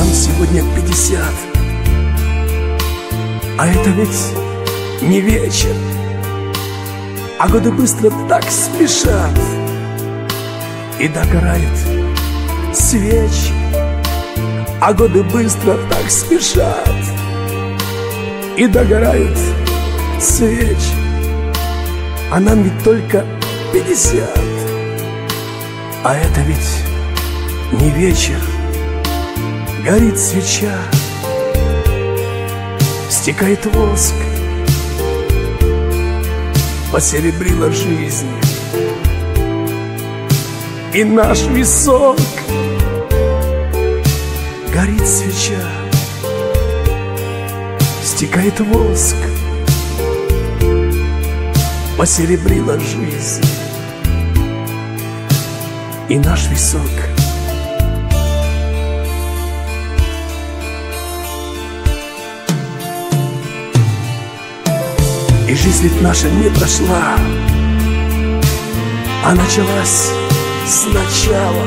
сегодня пятьдесят. А это ведь не вечер А годы быстро так спешат И догорают свечи А годы быстро так спешат И догорают свечи. А нам ведь только пятьдесят. А это ведь не вечер Горит свеча Стекает воск Посеребрила жизнь И наш висок Горит свеча Стекает воск Посеребрила жизнь И наш висок жизнь ведь наша не прошла. А началась сначала.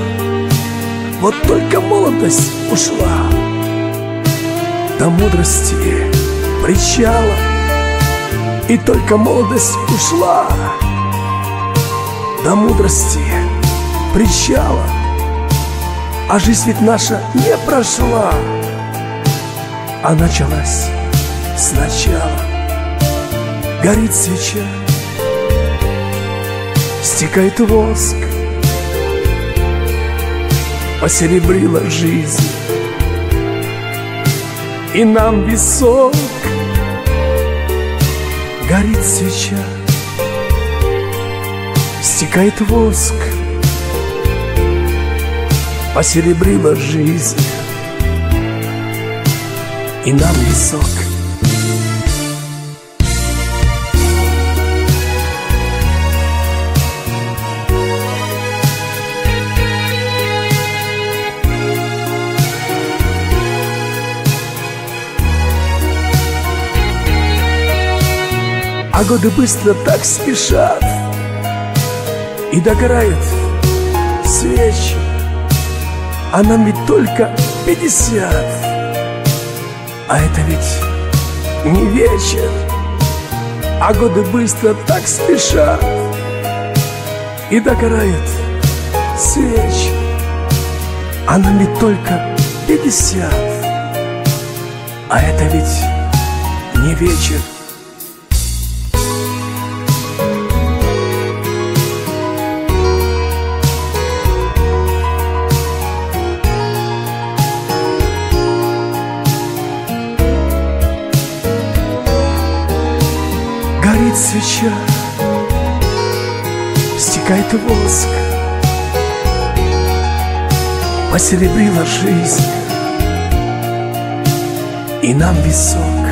Вот только молодость ушла. До мудрости причала. И только молодость ушла. До мудрости причала. А жизнь ведь наша не прошла. А началась сначала Горит свеча Стекает воск. Посеребрила жизнь И нам висок. Горит свеча Стекает воск. Посеребрила жизнь И нам висок А годы быстро так спешат И догорают свечи А нам ведь только пятьдесят. А это ведь не вечер. А годы быстро так спешат И догорают свечи А нам ведь только пятьдесят. А это ведь не вечер горит свеча, стекает воск, посеребрила жизнь, и нам висок.